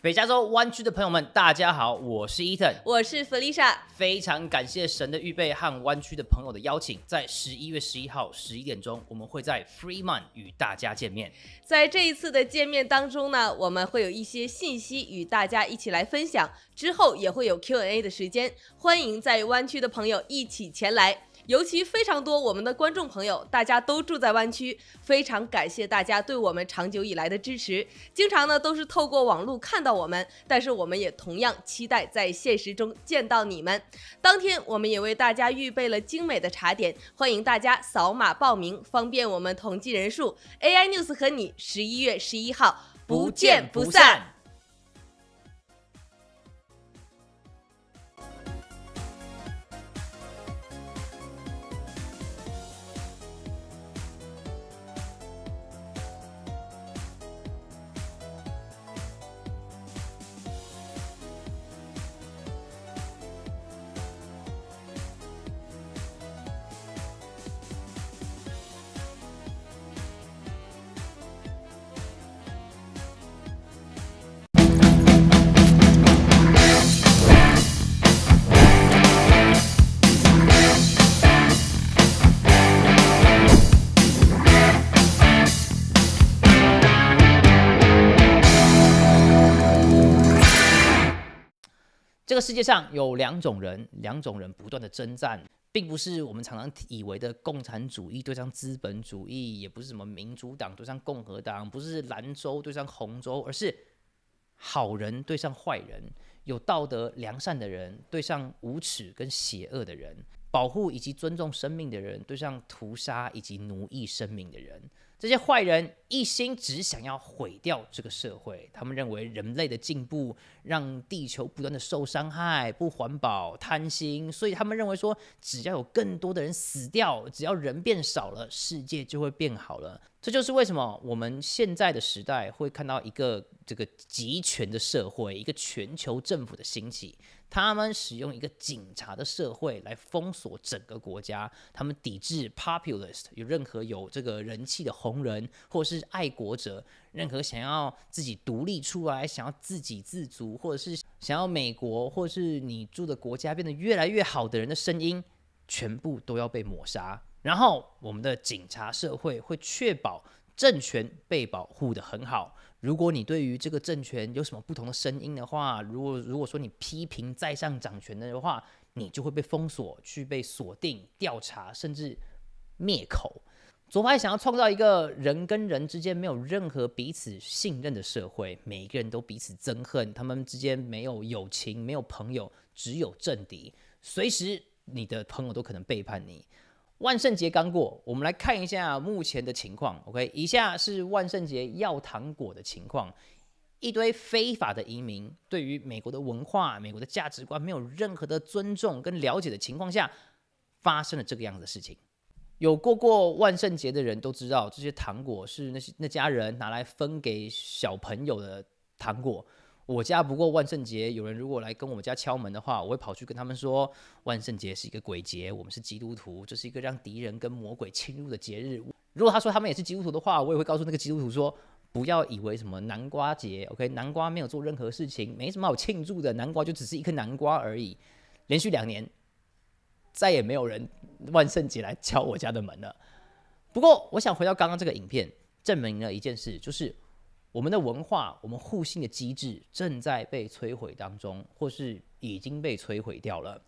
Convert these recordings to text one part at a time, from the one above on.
北加州湾区的朋友们，大家好，我是 Eaton，我是 Felicia。非常感谢神的预备和湾区的朋友的邀请，在十一月十一号十一点钟，我们会在 Freeman 与大家见面。在这一次的见面当中呢，我们会有一些信息与大家一起来分享，之后也会有 Q&A 的时间，欢迎在湾区的朋友一起前来。尤其非常多我们的观众朋友，大家都住在湾区，非常感谢大家对我们长久以来的支持。经常呢都是透过网络看到我们，但是我们也同样期待在现实中见到你们。当天我们也为大家预备了精美的茶点，欢迎大家扫码报名，方便我们统计人数。AI News 和你十一月十一号不见不散。这个世界上有两种人，两种人不断的征战，并不是我们常常以为的共产主义对上资本主义，也不是什么民主党对上共和党，不是蓝州对上红州，而是好人对上坏人，有道德良善的人对上无耻跟邪恶的人，保护以及尊重生命的人对上屠杀以及奴役生命的人。这些坏人一心只想要毁掉这个社会，他们认为人类的进步让地球不断的受伤害，不环保、贪心，所以他们认为说，只要有更多的人死掉，只要人变少了，世界就会变好了。这就是为什么我们现在的时代会看到一个这个集权的社会，一个全球政府的兴起。他们使用一个警察的社会来封锁整个国家，他们抵制 populist，有任何有这个人气的红人或是爱国者，任何想要自己独立出来、想要自给自足，或者是想要美国或是你住的国家变得越来越好的人的声音，全部都要被抹杀。然后我们的警察社会会确保政权被保护的很好。如果你对于这个政权有什么不同的声音的话，如果如果说你批评在上掌权的话，你就会被封锁、去被锁定、调查，甚至灭口。左派想要创造一个人跟人之间没有任何彼此信任的社会，每一个人都彼此憎恨，他们之间没有友情、没有朋友，只有政敌，随时你的朋友都可能背叛你。万圣节刚过，我们来看一下目前的情况。OK，以下是万圣节要糖果的情况：一堆非法的移民，对于美国的文化、美国的价值观没有任何的尊重跟了解的情况下，发生了这个样子的事情。有过过万圣节的人都知道，这些糖果是那些那家人拿来分给小朋友的糖果。我家不过万圣节，有人如果来跟我们家敲门的话，我会跑去跟他们说，万圣节是一个鬼节，我们是基督徒，这是一个让敌人跟魔鬼侵入的节日。如果他说他们也是基督徒的话，我也会告诉那个基督徒说，不要以为什么南瓜节，OK，南瓜没有做任何事情，没什么好庆祝的，南瓜就只是一颗南瓜而已。连续两年，再也没有人万圣节来敲我家的门了。不过，我想回到刚刚这个影片，证明了一件事，就是。我们的文化，我们互信的机制正在被摧毁当中，或是已经被摧毁掉了。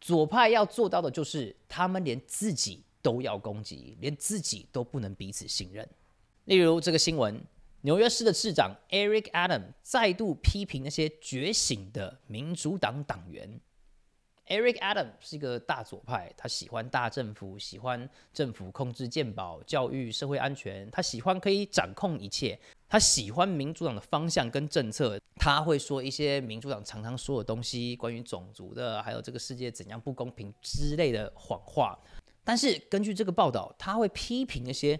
左派要做到的就是，他们连自己都要攻击，连自己都不能彼此信任。例如这个新闻，纽约市的市长 Eric Adam 再度批评那些觉醒的民主党党员。Eric Adam 是一个大左派，他喜欢大政府，喜欢政府控制健保、教育、社会安全，他喜欢可以掌控一切，他喜欢民主党的方向跟政策，他会说一些民主党常常说的东西，关于种族的，还有这个世界怎样不公平之类的谎话。但是根据这个报道，他会批评那些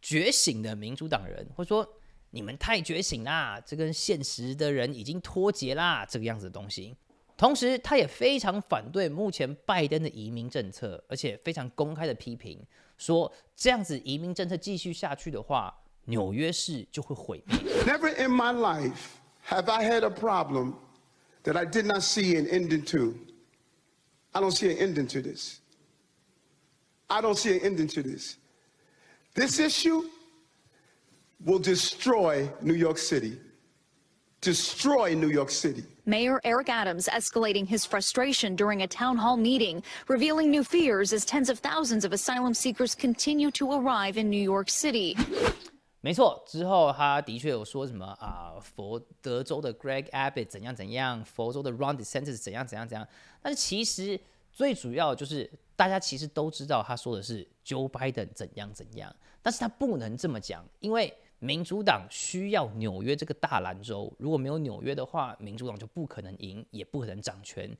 觉醒的民主党人，会说你们太觉醒啦，这跟现实的人已经脱节啦，这个样子的东西。同时，他也非常反对目前拜登的移民政策，而且非常公开的批评说，这样子移民政策继续下去的话，纽约市就会毁灭。Never in my life have I had a problem that I did not see an ending to? I don't see an ending to this. I don't see an ending to this. This issue will destroy New York City. Destroy New York City. Mayor Eric Adams escalating his frustration during a town hall meeting, revealing new fears as tens of thousands of asylum seekers continue to arrive in New York City. 没错，之后他的确有说什么啊，佛德州的 Greg Abbott 怎样怎样，佛州的 Ron DeSantis 怎样怎样怎样。但是其实最主要就是大家其实都知道他说的是 Joe Biden 怎样怎样，但是他不能这么讲，因为 民主党需要纽约这个大兰州，如果没有纽约的话，民主党就不可能赢，也不可能掌权。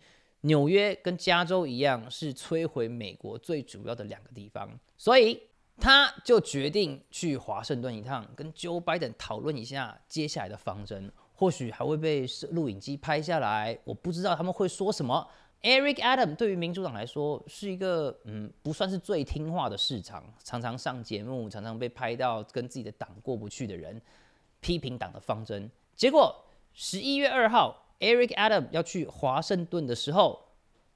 纽约跟加州一样，是摧毁美国最主要的两个地方，所以。他就决定去华盛顿一趟，跟 Joe Biden 讨论一下接下来的方针，或许还会被录影机拍下来。我不知道他们会说什么。Eric Adam 对于民主党来说是一个嗯，不算是最听话的市场，常常上节目，常常被拍到跟自己的党过不去的人，批评党的方针。结果十一月二号，Eric Adam 要去华盛顿的时候，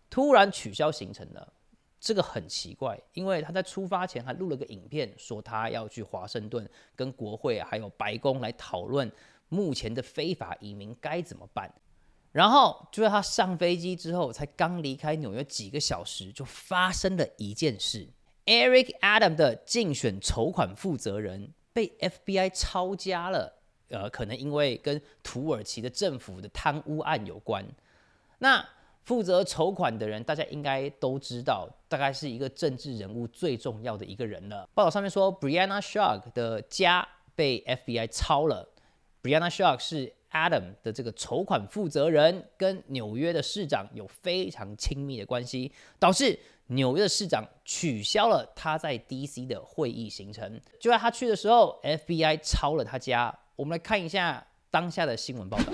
突然取消行程了。这个很奇怪，因为他在出发前还录了个影片，说他要去华盛顿跟国会还有白宫来讨论目前的非法移民该怎么办。然后就在他上飞机之后，才刚离开纽约几个小时，就发生了一件事：Eric Adam 的竞选筹款负责人被 FBI 抄家了。呃，可能因为跟土耳其的政府的贪污案有关。那负责筹款的人，大家应该都知道，大概是一个政治人物最重要的一个人了。报道上面说，Brianna Shark 的家被 FBI 抄了。Brianna Shark 是 Adam 的这个筹款负责人，跟纽约的市长有非常亲密的关系，导致纽约的市长取消了他在 DC 的会议行程。就在他去的时候，FBI 抄了他家。我们来看一下当下的新闻报道。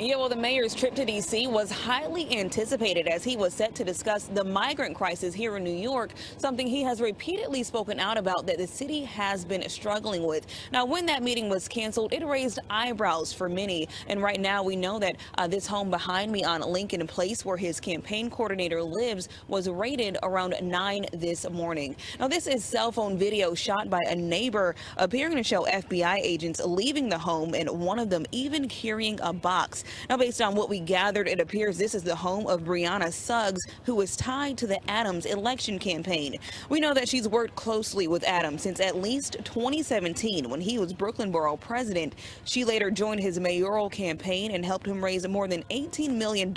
Yeah, well, the mayor's trip to D.C. was highly anticipated as he was set to discuss the migrant crisis here in New York, something he has repeatedly spoken out about that the city has been struggling with. Now, when that meeting was canceled, it raised eyebrows for many. And right now, we know that uh, this home behind me on Lincoln Place, where his campaign coordinator lives, was raided around 9 this morning. Now, this is cell phone video shot by a neighbor appearing to show FBI agents leaving the home and one of them even carrying a box. Now, based on what we gathered, it appears this is the home of Brianna Suggs, who is tied to the Adams election campaign. We know that she's worked closely with Adams since at least 2017 when he was Brooklyn Borough president. She later joined his mayoral campaign and helped him raise more than $18 million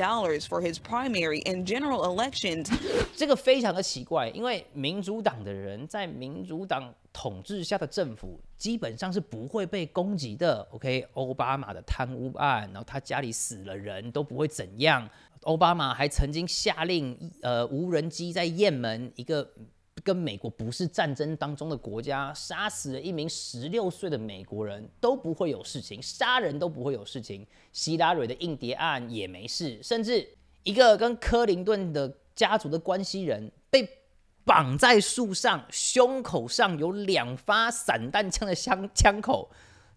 for his primary and general elections. 这个非常的奇怪，因为民主党的人在民主党 统治下的政府基本上是不会被攻击的。OK，奥巴马的贪污案，然后他家里死了人都不会怎样。奥巴马还曾经下令，呃，无人机在雁门一个跟美国不是战争当中的国家杀死了一名十六岁的美国人，都不会有事情，杀人都不会有事情。希拉蕊的印谍案也没事，甚至一个跟克林顿的家族的关系人被。绑在树上，胸口上有两发散弹枪的枪枪口，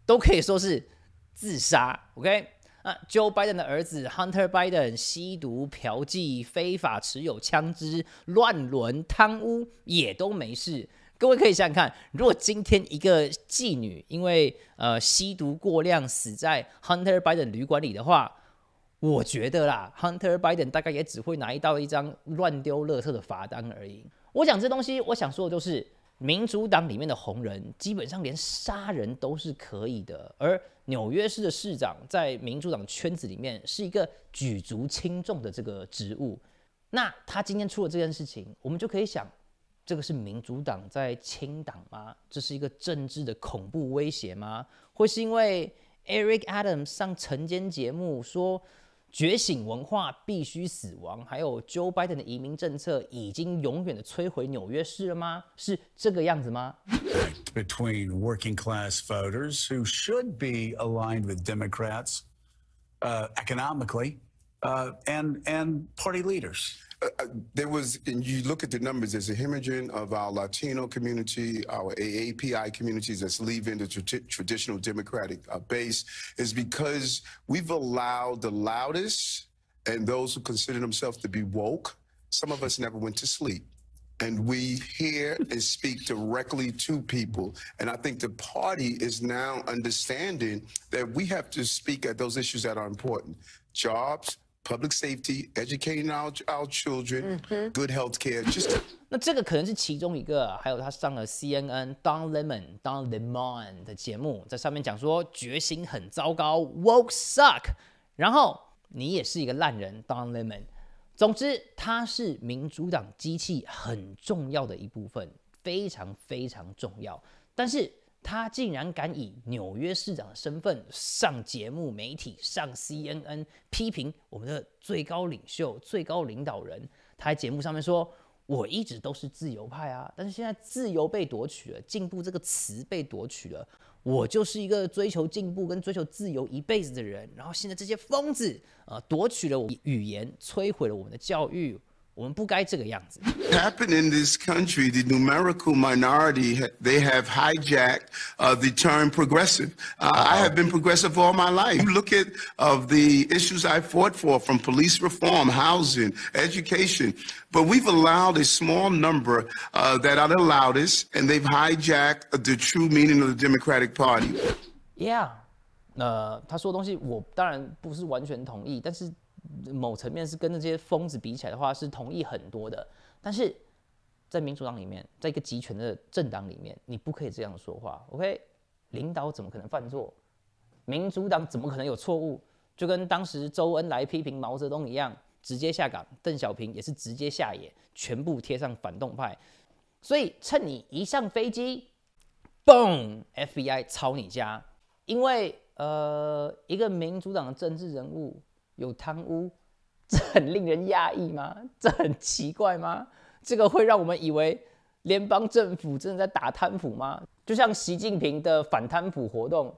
都可以说是自杀。OK，那 Joe Biden 的儿子 Hunter Biden 吸毒、嫖妓、非法持有枪支、乱伦、贪污也都没事。各位可以想想看，如果今天一个妓女因为呃吸毒过量死在 Hunter Biden 旅馆里的话，我觉得啦，Hunter Biden 大概也只会拿一到一张乱丢垃圾的罚单而已。我讲这东西，我想说的就是，民主党里面的红人基本上连杀人都是可以的，而纽约市的市长在民主党圈子里面是一个举足轻重的这个职务。那他今天出了这件事情，我们就可以想，这个是民主党在清党吗？这是一个政治的恐怖威胁吗？会是因为 Eric Adams 上晨间节目说？觉醒文化必须死亡，还有 Joe Biden 的移民政策已经永远的摧毁纽约市了吗？是这个样子吗？Between working class voters who should be aligned with Democrats uh, economically uh, and and party leaders. uh, uh, there was, and you look at the numbers, there's a hemorrhaging of our Latino community, our AAPI communities that's leaving the tra- traditional Democratic uh, base, is because we've allowed the loudest and those who consider themselves to be woke, some of us never went to sleep. And we hear and speak directly to people. And I think the party is now understanding that we have to speak at those issues that are important jobs, public safety, educating our, our children, good health care. Just 那这个可能是其中一个啊，还有他上了 CNN Don Lemon Don Lemon 的节目，在上面讲说决心很糟糕，woke suck，然后你也是一个烂人，Don Lemon。总之，他是民主党机器很重要的一部分，非常非常重要。但是他竟然敢以纽约市长的身份上节目、媒体、上 CNN 批评我们的最高领袖、最高领导人。他在节目上面说：“我一直都是自由派啊，但是现在自由被夺取了，进步这个词被夺取了。我就是一个追求进步跟追求自由一辈子的人，然后现在这些疯子呃夺取了我语言，摧毁了我们的教育。” 我们不该这个样子。 happened in this country, the numerical minority, ha- they have hijacked uh, the term progressive. Uh, I have been progressive all my life. You look at of the issues I fought for, from police reform, housing, education, but we've allowed a small number uh, that are the loudest, and they've hijacked the true meaning of the Democratic Party. Yeah，呃，他说的东西我当然不是完全同意，但是 某层面是跟那些疯子比起来的话是同意很多的。但是在民主党里面，在一个集权的政党里面，你不可以这样说话。OK，领导怎么可能犯错？民主党怎么可能有错误？就跟当时周恩来批评毛泽东一样，直接下岗；邓小平也是直接下野，全部贴上反动派。所以趁你一上飞机，嘣，FBI 抄你家，因为呃，一个民主党的政治人物有贪污，这很令人讶异吗？这很奇怪吗？这个会让我们以为联邦政府真的在打贪腐吗？就像习近平的反贪腐活动，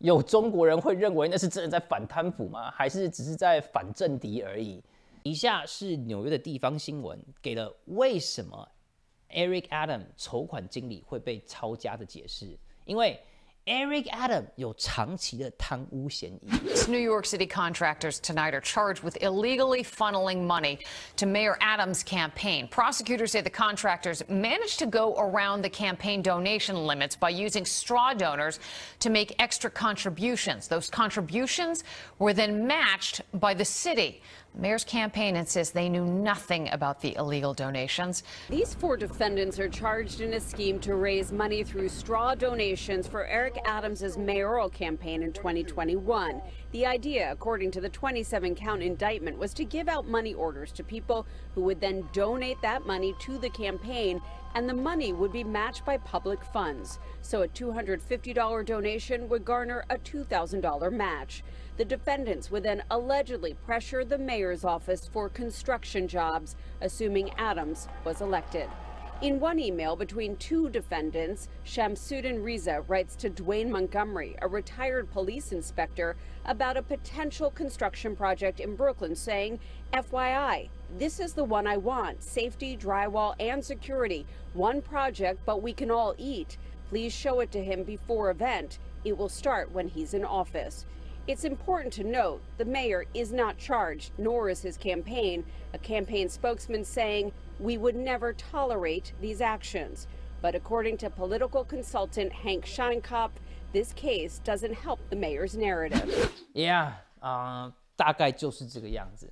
有中国人会认为那是真的在反贪腐吗？还是只是在反政敌而已？以下是纽约的地方新闻，给了为什么 Eric Adam 筹款经理会被抄家的解释，因为 Eric Adam 有长期的贪污嫌疑。 New York City contractors tonight are charged with illegally funneling money to Mayor Adams' campaign. Prosecutors say the contractors managed to go around the campaign donation limits by using straw donors to make extra contributions. Those contributions were then matched by the city. Mayor's campaign insists they knew nothing about the illegal donations. These four defendants are charged in a scheme to raise money through straw donations for Eric Adams' mayoral campaign in 2021. The idea, according to the 27 count indictment, was to give out money orders to people who would then donate that money to the campaign, and the money would be matched by public funds. So a $250 donation would garner a $2,000 match. The defendants would then allegedly pressure the mayor's office for construction jobs, assuming Adams was elected. In one email between two defendants, Shamsuddin Riza writes to Dwayne Montgomery, a retired police inspector, about a potential construction project in Brooklyn, saying, FYI, this is the one I want safety, drywall, and security. One project, but we can all eat. Please show it to him before event. It will start when he's in office. It's important to note the mayor is not charged, nor is his campaign. A campaign spokesman saying, We would never tolerate these actions. But according to political consultant Hank Scheinkopf, this case doesn't help the mayor's narrative. Yeah，啊、大概就是这个样子。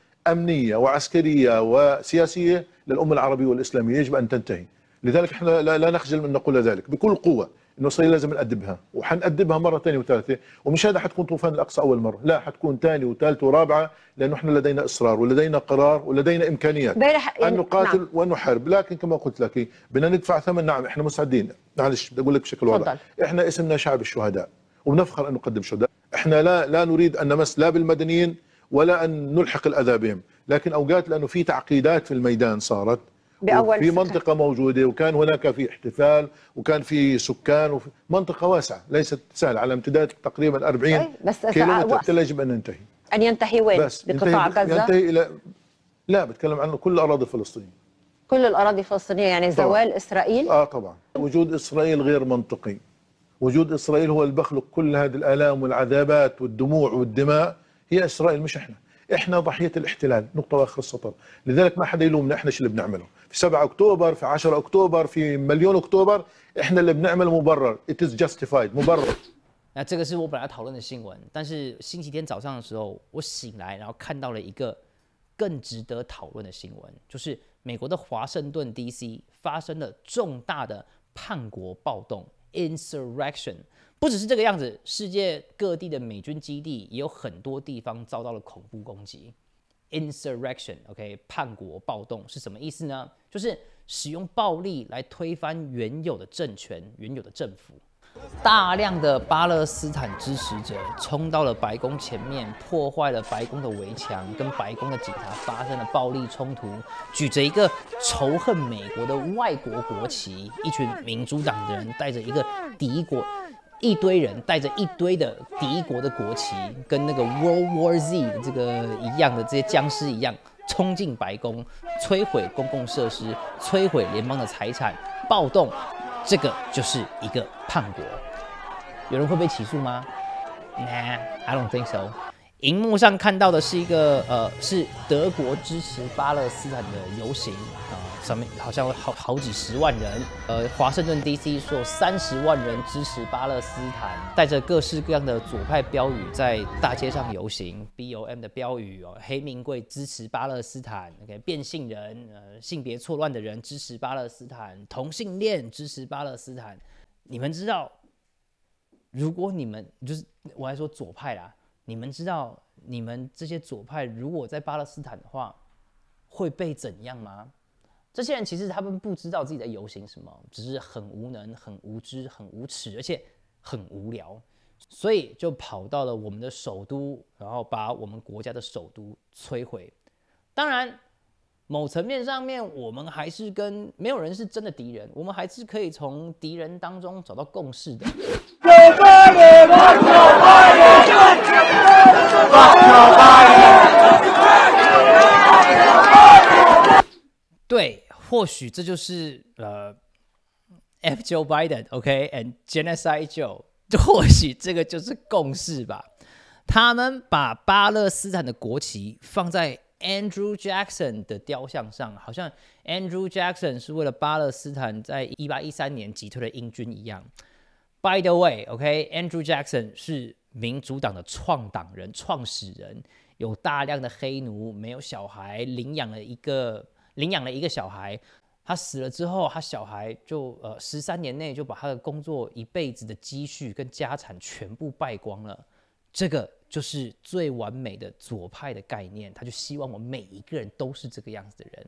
أمنية وعسكرية وسياسية للأمة العربية والإسلامية يجب أن تنتهي. لذلك إحنا لا نخجل من نقول ذلك. بكل قوة إنه اسرائيل لازم نأدبها وحنأدبها مرة ثانية وثالثة. ومش هذا حتكون طوفان الأقصى أول مرة لا حتكون ثانية وثالثة ورابعة لأنه إحنا لدينا إصرار ولدينا قرار ولدينا إمكانيات امبارح أن نقاتل نعم. وان نحارب لكن كما قلت لك بدنا ندفع ثمن. نعم إحنا مسعدين معلش بدي أقول لك بشكل واضح. إحنا اسمنا شعب الشهداء وبنفخر أن نقدم شهداء. إحنا لا لا نريد أن نمس لا بالمدنيين ولا أن نلحق الأذى بهم. لكن أوقات لأنه في تعقيدات في الميدان صارت بأول في. منطقة موجودة وكان هناك في احتفال وكان في سكان وفي منطقة واسعة ليست سهلة. على امتداد تقريبا 40 طيب، بس كيلومتر. يجب أن ننتهي أن ينتهي وين؟ بس بقطاع ينتهي, غزة؟ ينتهي إلى لا بتكلم عنه كل أراضي فلسطين. كل الأراضي الفلسطينية يعني طبعاً. زوال إسرائيل؟ آه طبعا. وجود إسرائيل غير منطقي. وجود إسرائيل هو اللي بخلق كل هذه الآلام والعذابات والدموع والدماء. هي اسرائيل مش احنا احنا ضحيه الاحتلال نقطه واخر السطر لذلك ما حدا يلومنا احنا شو اللي بنعمله في 7 اكتوبر في 10 اكتوبر في مليون اكتوبر احنا اللي بنعمله مبرر it is justified مبرر 那这个是我本来要讨论的新闻，但是星期天早上的时候，我醒来，然后看到了一个更值得讨论的新闻，就是美国的华盛顿 D.C. 发生了重大的叛国暴动 （insurrection）。 不只是这个样子，世界各地的美军基地也有很多地方遭到了恐怖攻击。Insurrection，OK，、叛国暴动是什么意思呢？就是使用暴力来推翻原有的政权、原有的政府。大量的巴勒斯坦支持者冲到了白宫前面，破坏了白宫的围墙，跟白宫的警察发生了暴力冲突，举着一个仇恨美国的外国国旗，一群民主党人带着一个敌国。一堆人带着一堆的敌国的国旗，跟那个 World War Z 这个一样的这些僵尸一样，冲进白宫，摧毁公共设施，摧毁联邦的财产，暴动，这个就是一个叛国。有人会被起诉吗？Nah, I don't think so。荧幕上看到的是一个呃，是德国支持巴勒斯坦的游行啊、上面好像好好几十万人。呃，华盛顿 D.C. 说三十万人支持巴勒斯坦，带着各式各样的左派标语在大街上游行，BOM 的标语哦，黑名贵支持巴勒斯坦，OK，变性人呃性别错乱的人支持巴勒斯坦，同性恋支持巴勒斯坦。你们知道，如果你们就是我还说左派啦，你们知道你们这些左派如果在巴勒斯坦的话，会被怎样吗？这些人其实他们不知道自己在游行什么，只是很无能、很无知、很无耻，而且很无聊，所以就跑到了我们的首都，然后把我们国家的首都摧毁。当然，某层面上面，我们还是跟没有人是真的敌人，我们还是可以从敌人当中找到共识的。对，或许这就是呃，F Joe Biden，OK，and、Genocide Joe，或许这个就是共识吧。他们把巴勒斯坦的国旗放在 Andrew Jackson 的雕像上，好像 Andrew Jackson 是为了巴勒斯坦在一八一三年击退了英军一样。By the way，OK，Andrew、Jackson 是民主党的创党人、创始人，有大量的黑奴，没有小孩，领养了一个领养了一个小孩。他死了之后，他小孩就呃十三年内就把他的工作一辈子的积蓄跟家产全部败光了。这个就是最完美的左派的概念，他就希望我们每一个人都是这个样子的人。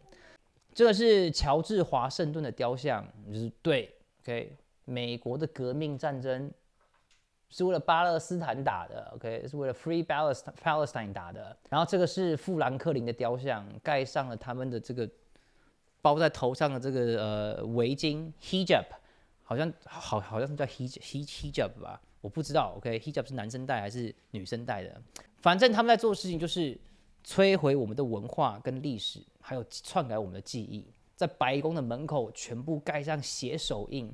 这个是乔治华盛顿的雕像，就是对，OK，美国的革命战争是为了巴勒斯坦打的，OK，是为了 Free Palestine 打的。然后这个是富兰克林的雕像，盖上了他们的这个包在头上的这个呃围巾 hijab，好像好好像是叫 hij hijab 吧，我不知道，OK，hijab 是男生戴还是女生戴的？反正他们在做的事情就是摧毁我们的文化跟历史，还有篡改我们的记忆，在白宫的门口全部盖上血手印。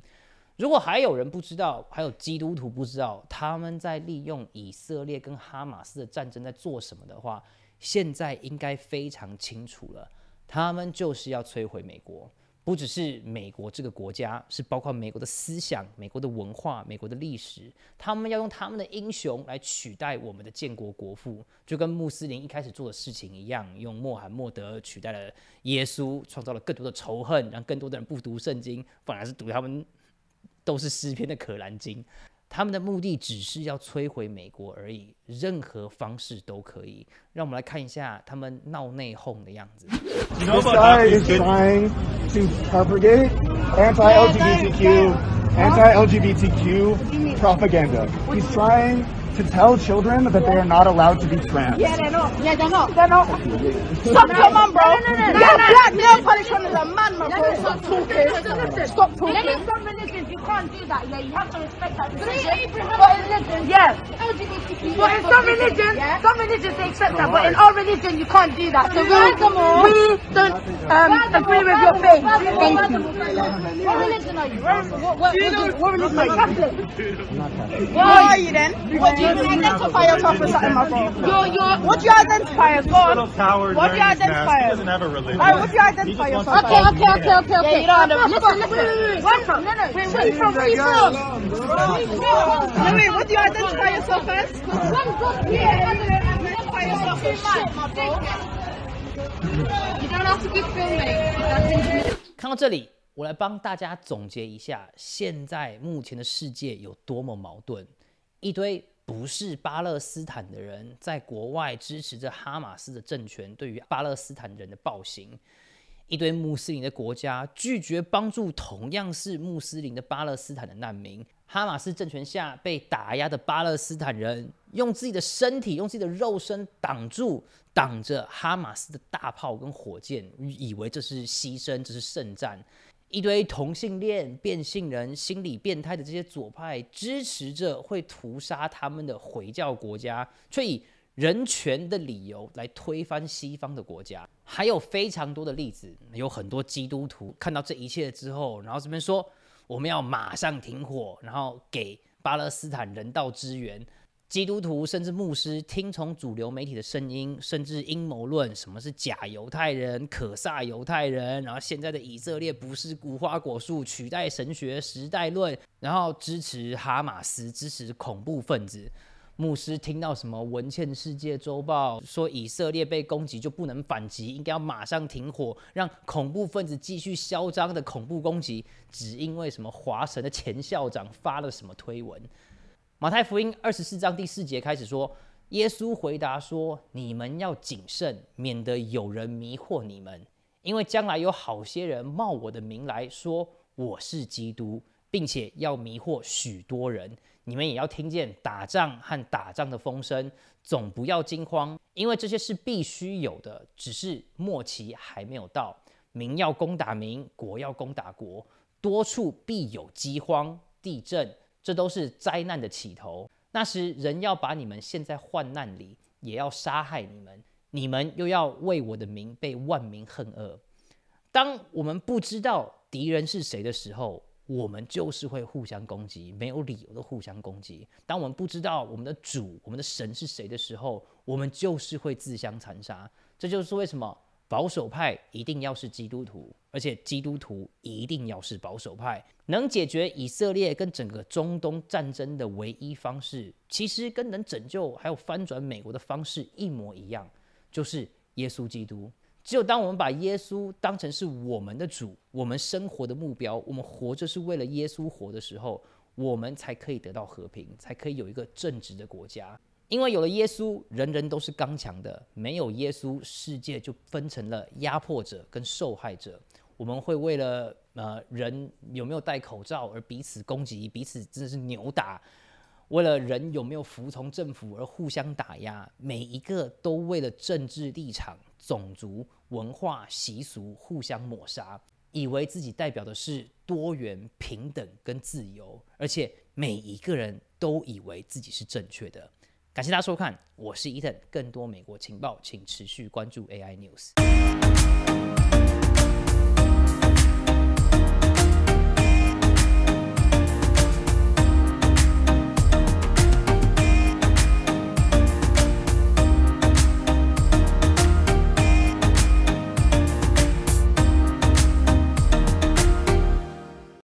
如果还有人不知道，还有基督徒不知道他们在利用以色列跟哈马斯的战争在做什么的话，现在应该非常清楚了。他们就是要摧毁美国，不只是美国这个国家，是包括美国的思想、美国的文化、美国的历史。他们要用他们的英雄来取代我们的建国国父，就跟穆斯林一开始做的事情一样，用穆罕默德取代了耶稣，创造了更多的仇恨，让更多的人不读圣经，反而是读他们都是诗篇的可兰经。他们的目的只是要摧毁美国而已，任何方式都可以。让我们来看一下他们闹内讧的样子。This guy is trying to propagate anti-LGBTQ, anti-LGBTQ propaganda. He's trying to tell children that they are not allowed to be trans. Yeah, they're not. Yeah, they're not. They're not. Stop, come on, bro. No, no, no, no. Your black nail polish on is a man, my bro. Stop talking. Stop talking. In some religions, you can't do that. Yeah, you have to respect that decision. But in religions, yeah. But in some religions, some religions they accept that. But in our religion, you can't do that. So we, we don't um, agree with your faith. Thank you. What religion are you? What, what, what, what religion are you? Catholic. What are you then? What do you identify yourself as something, my bro? You're, you're, what do you identify as? Go on. What do you identify as? have a religion. Alright, what do you identify yourself Okay, as? okay, okay, okay, Yeah, okay. you don't have Listen, listen, listen. listen. Where from? No, no. Where you from? Where you from? No, wait, what do you identify yourself as? Yeah, you identify yourself as shit, my bro. You don't have to be filming. 看到这里，我来帮大家总结一下，现在目前的世界有多么矛盾。一堆 不是巴勒斯坦的人在国外支持着哈马斯的政权对于巴勒斯坦人的暴行，一堆穆斯林的国家拒绝帮助同样是穆斯林的巴勒斯坦的难民。哈马斯政权下被打压的巴勒斯坦人，用自己的身体、用自己的肉身挡住、挡着哈马斯的大炮跟火箭，以为这是牺牲，这是圣战。一堆同性恋、变性人、心理变态的这些左派支持着会屠杀他们的回教国家，却以人权的理由来推翻西方的国家。还有非常多的例子，有很多基督徒看到这一切之后，然后这边说我们要马上停火，然后给巴勒斯坦人道支援。基督徒甚至牧师听从主流媒体的声音，甚至阴谋论，什么是假犹太人、可萨犹太人，然后现在的以色列不是无花果树，取代神学时代论，然后支持哈马斯，支持恐怖分子。牧师听到什么《文茜世界周报》说以色列被攻击就不能反击，应该要马上停火，让恐怖分子继续嚣张的恐怖攻击，只因为什么华神的前校长发了什么推文。马太福音二十四章第四节开始说，耶稣回答说：“你们要谨慎，免得有人迷惑你们，因为将来有好些人冒我的名来说我是基督，并且要迷惑许多人。你们也要听见打仗和打仗的风声，总不要惊慌，因为这些是必须有的，只是末期还没有到。民要攻打民，国要攻打国，多处必有饥荒、地震。”这都是灾难的起头。那时人要把你们陷在患难里，也要杀害你们，你们又要为我的名被万民恨恶。当我们不知道敌人是谁的时候，我们就是会互相攻击，没有理由的互相攻击。当我们不知道我们的主、我们的神是谁的时候，我们就是会自相残杀。这就是为什么保守派一定要是基督徒，而且基督徒一定要是保守派。能解决以色列跟整个中东战争的唯一方式，其实跟能拯救还有翻转美国的方式一模一样，就是耶稣基督。只有当我们把耶稣当成是我们的主，我们生活的目标，我们活着是为了耶稣活的时候，我们才可以得到和平，才可以有一个正直的国家。因为有了耶稣，人人都是刚强的；没有耶稣，世界就分成了压迫者跟受害者。我们会为了呃人有没有戴口罩而彼此攻击，彼此真的是扭打；为了人有没有服从政府而互相打压。每一个都为了政治立场、种族、文化、习俗互相抹杀，以为自己代表的是多元、平等跟自由，而且每一个人都以为自己是正确的。感谢大家收看，我是伊藤。更多美国情报，请持续关注 AI News。